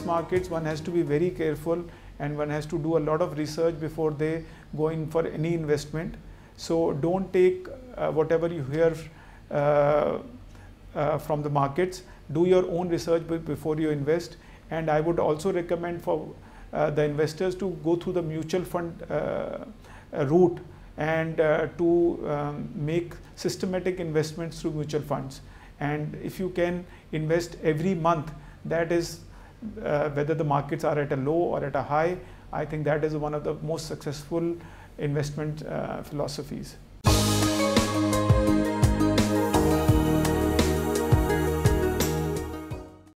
markets, one has to be very careful and one has to do a lot of research before they go in for any investment. So don't take uh, whatever you hear uh, uh, from the markets. Do your own research before you invest. And I would also recommend for uh, the investors to go through the mutual fund uh, route and uh, to um, make systematic investments through mutual funds. And if you can invest every month, that is uh, whether the markets are at a low or at a high, I think that is one of the most successful investment uh, philosophies.